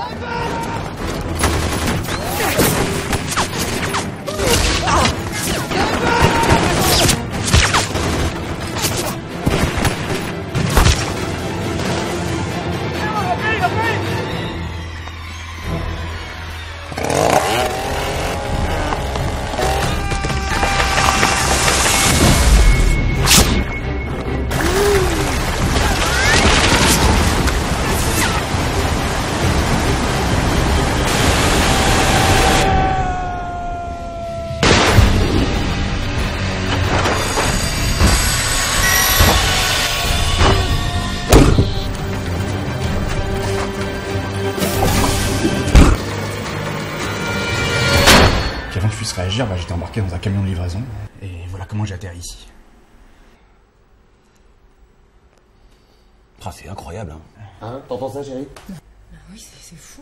Sniper! Qu'avant que je puisse réagir, bah, j'étais embarqué dans un camion de livraison. Et voilà comment j'ai atterri ici. Ah, c'est incroyable, hein. Hein T'entends ça, chérie? Ah oui, c'est fou.